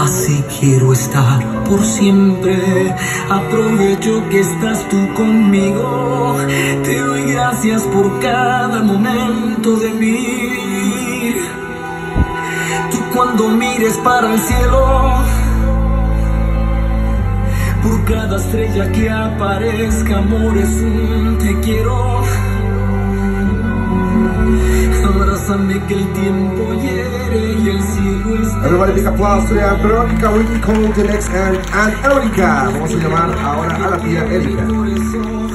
Así quiero estar por siempre. Aprovecho que estás tú conmigo. Te doy gracias por cada momento de vivir. Tú cuando mires para el cielo, por cada estrella que aparezca, amor, es un te quiero. Abrázame que el tiempo hiere Everybody big applause to the Veronica, Ricky Cole, Telex, and, and Erika. Vamos a llamar ahora a la tía Erika.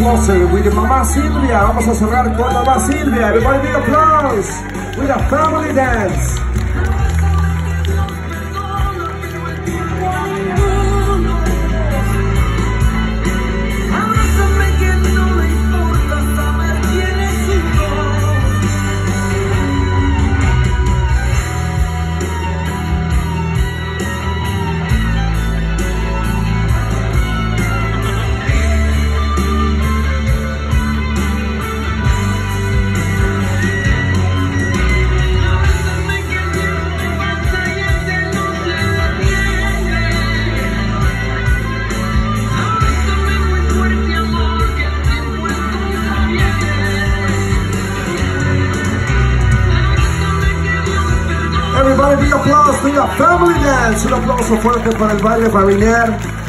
Closer with Mamá Silvia. Vamos a cerrar con Mamá Silvia. Everybody big applause with a family dance. Perdone. Everybody big applause a family dance. Un aplauso fuerte para el baile familiar.